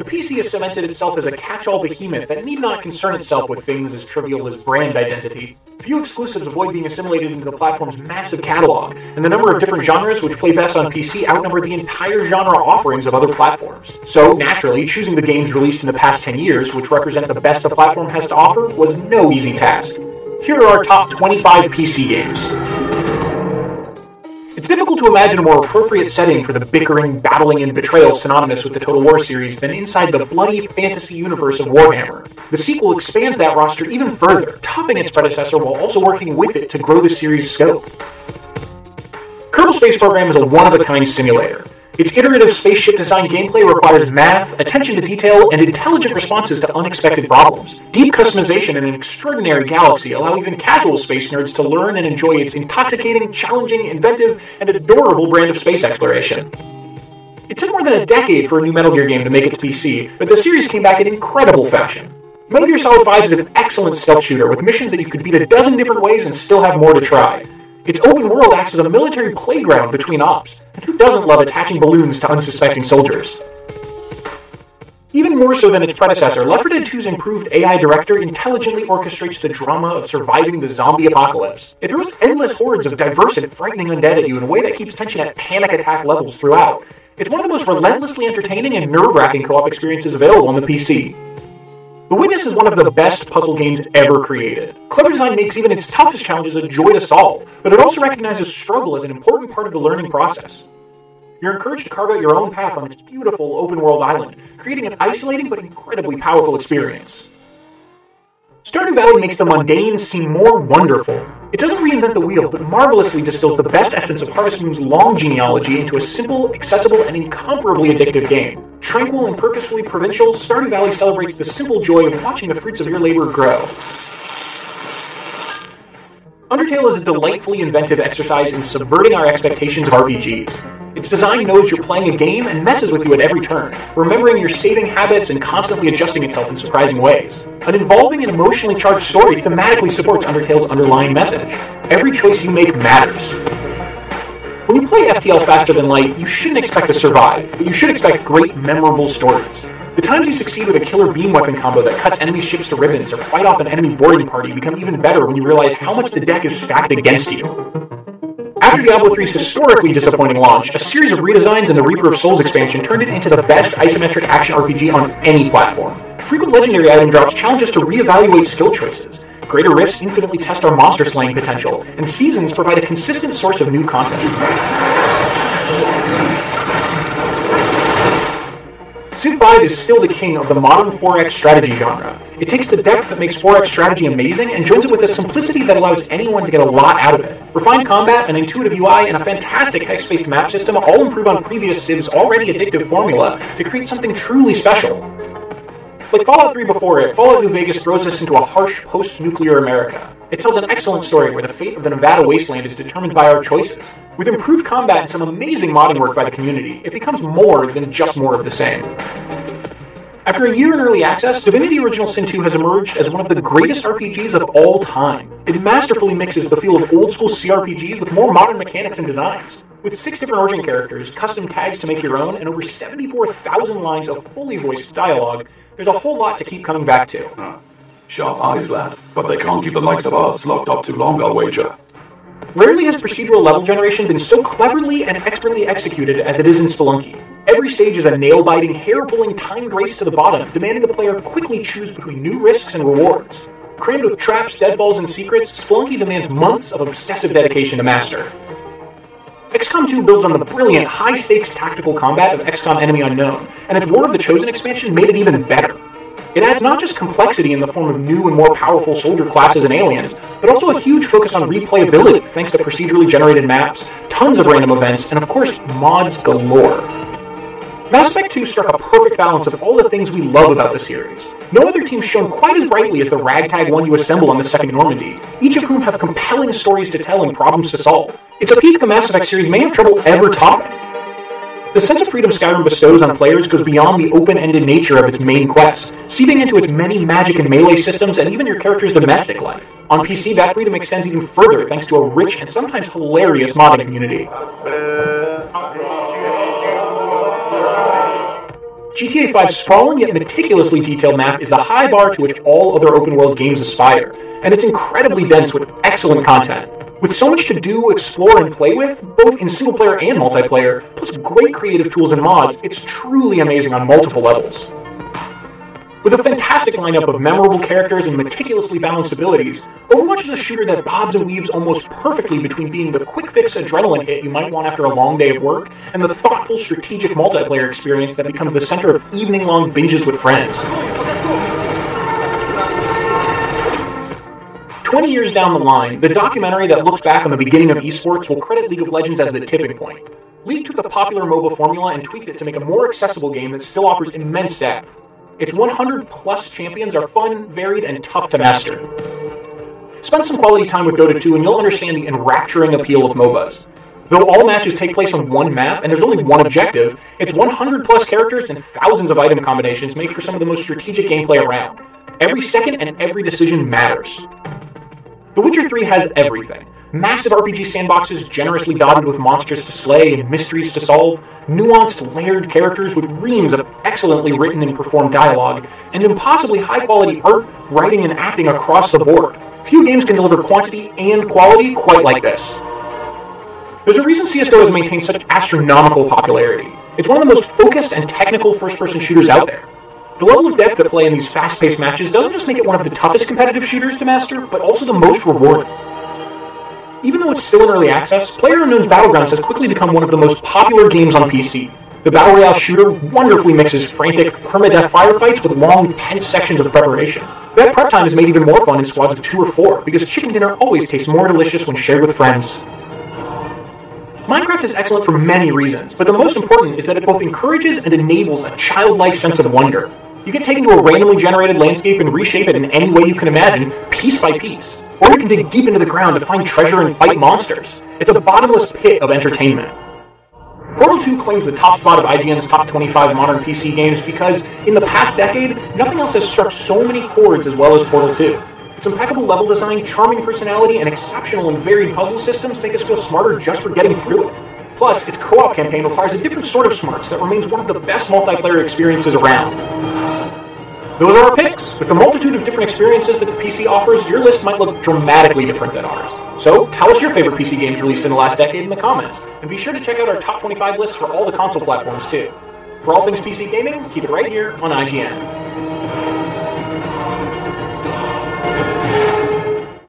The PC has cemented itself as a catch-all behemoth that need not concern itself with things as trivial as brand identity. Few exclusives avoid being assimilated into the platform's massive catalog, and the number of different genres which play best on PC outnumber the entire genre offerings of other platforms. So, naturally, choosing the games released in the past 10 years, which represent the best the platform has to offer, was no easy task. Here are our top 25 PC games. Difficult to imagine a more appropriate setting for the bickering, battling, and betrayal synonymous with the Total War series than inside the bloody fantasy universe of Warhammer. The sequel expands that roster even further, topping its predecessor while also working with it to grow the series' scope. Kerbal Space Program is a one of a kind simulator. Its iterative spaceship design gameplay requires math, attention to detail, and intelligent responses to unexpected problems. Deep customization in an extraordinary galaxy allow even casual space nerds to learn and enjoy its intoxicating, challenging, inventive, and adorable brand of space exploration. It took more than a decade for a new Metal Gear game to make its PC, but the series came back in incredible fashion. Metal Gear Solid 5 is an excellent stealth shooter with missions that you could beat a dozen different ways and still have more to try. Its open world acts as a military playground between ops, and who doesn't love attaching balloons to unsuspecting soldiers? Even more so than its predecessor, Left 4 Dead 2's improved AI director intelligently orchestrates the drama of surviving the zombie apocalypse. It throws endless hordes of diverse and frightening undead at you in a way that keeps tension at panic attack levels throughout. It's one of the most relentlessly entertaining and nerve wracking co op experiences available on the PC. The Witness is one of the best puzzle games ever created. Clever design makes even its toughest challenges a joy to solve, but it also recognizes struggle as an important part of the learning process. You're encouraged to carve out your own path on this beautiful open world island, creating an isolating but incredibly powerful experience. Stardew Valley makes the mundane seem more wonderful. It doesn't reinvent the wheel, but marvelously distills the best essence of Harvest Moon's long genealogy into a simple, accessible, and incomparably addictive game. Tranquil and purposefully provincial, Stardew Valley celebrates the simple joy of watching the fruits of your labor grow. Undertale is a delightfully inventive exercise in subverting our expectations of RPGs. Its design knows you're playing a game and messes with you at every turn, remembering your saving habits and constantly adjusting itself in surprising ways. An involving and emotionally charged story thematically supports Undertale's underlying message. Every choice you make matters. When you play FTL faster than light, you shouldn't expect to survive, but you should expect great, memorable stories. The times you succeed with a killer beam weapon combo that cuts enemy ships to ribbons or fight off an enemy boarding party become even better when you realize how much the deck is stacked against you. After Diablo 3's historically disappointing launch, a series of redesigns and the Reaper of Souls expansion turned it into the best isometric action RPG on any platform. Frequent legendary item drops challenge us to reevaluate skill choices. Greater Rifts infinitely test our monster slaying potential, and Seasons provide a consistent source of new content. Civ 5 is still the king of the modern 4X strategy genre. It takes the depth that makes 4X strategy amazing and joins it with a simplicity that allows anyone to get a lot out of it. Refined combat, an intuitive UI, and a fantastic hex-based map system all improve on previous Civ's already addictive formula to create something truly special. Like Fallout 3 before it, Fallout New Vegas throws us into a harsh post-nuclear America. It tells an excellent story where the fate of the Nevada wasteland is determined by our choices. With improved combat and some amazing modding work by the community, it becomes more than just more of the same. After a year in early access, Divinity Original Sin 2 has emerged as one of the greatest RPGs of all time. It masterfully mixes the feel of old school CRPGs with more modern mechanics and designs. With six different origin characters, custom tags to make your own, and over 74,000 lines of fully voiced dialogue, there's a whole lot to keep coming back to. Huh. Sharp eyes, lad. But they can't keep the likes of us locked up too long, I'll wager. Rarely has procedural level generation been so cleverly and expertly executed as it is in Spelunky. Every stage is a nail biting, hair pulling timed race to the bottom, demanding the player quickly choose between new risks and rewards. Crammed with traps, deadfalls, and secrets, Spelunky demands months of obsessive dedication to master. XCOM 2 builds on the brilliant, high stakes tactical combat of XCOM Enemy Unknown, and its War of the Chosen expansion made it even better. It adds not just complexity in the form of new and more powerful soldier classes and aliens, but also a huge focus on replayability thanks to procedurally generated maps, tons of random events, and of course, mods galore. Mass Effect 2 struck a perfect balance of all the things we love about the series. No other team shone quite as brightly as the ragtag one you assemble on the second Normandy, each of whom have compelling stories to tell and problems to solve. It's a peak the Mass Effect series may have trouble ever topping. The sense of freedom Skyrim bestows on players goes beyond the open-ended nature of its main quest, seeping into its many magic and melee systems and even your character's domestic life. On PC, that freedom extends even further thanks to a rich and sometimes hilarious modding community. GTA 5's sprawling yet meticulously detailed map is the high bar to which all other open world games aspire, and it's incredibly dense with excellent content. With so much to do, explore, and play with, both in single player and multiplayer, plus great creative tools and mods, it's truly amazing on multiple levels. With a fantastic lineup of memorable characters and meticulously balanced abilities, Overwatch is a shooter that bobs and weaves almost perfectly between being the quick fix adrenaline hit you might want after a long day of work and the thoughtful strategic multiplayer experience that becomes the center of evening long binges with friends. 20 years down the line, the documentary that looks back on the beginning of esports will credit League of Legends as the tipping point. League took the popular MOBA formula and tweaked it to make a more accessible game that still offers immense depth. Its 100 plus champions are fun, varied, and tough to master. Spend some quality time with Dota 2 and you'll understand the enrapturing appeal of MOBAs. Though all matches take place on one map and there's only one objective, its 100 plus characters and thousands of item combinations make for some of the most strategic gameplay around. Every second and every decision matters. The Witcher 3 has everything massive RPG sandboxes generously dotted with monsters to slay and mysteries to solve, nuanced, layered characters with reams of excellently written and performed dialogue, and impossibly high quality art, writing, and acting across the board. Few games can deliver quantity and quality quite like this. There's a reason CSGO has maintained such astronomical popularity. It's one of the most focused and technical first person shooters out there. The level of depth at play in these fast paced matches doesn't just make it one of the toughest competitive shooters to master, but also the most rewarding. Even though it's still in early access, PlayerUnknown's Battlegrounds has quickly become one of the most popular games on PC. The Battle Royale shooter wonderfully mixes frantic, permadeath firefights with long, tense sections of preparation. That prep time is made even more fun in squads of two or four, because chicken dinner always tastes more delicious when shared with friends. Minecraft is excellent for many reasons, but the most important is that it both encourages and enables a childlike sense of wonder. You can take into a randomly generated landscape and reshape it in any way you can imagine, piece by piece. Or you can dig deep into the ground to find treasure and fight monsters. It's a bottomless pit of entertainment. Portal 2 claims the top spot of IGN's top 25 modern PC games because, in the past decade, nothing else has struck so many chords as well as Portal 2. Its impeccable level design, charming personality, and exceptional and varied puzzle systems make us feel smarter just for getting through it. Plus, its co-op campaign requires a different sort of smarts that remains one of the best multiplayer experiences around. Those are our picks. With the multitude of different experiences that the PC offers, your list might look dramatically different than ours. So tell us your favorite PC games released in the last decade in the comments, and be sure to check out our top 25 lists for all the console platforms too. For all things PC gaming, keep it right here on IGN.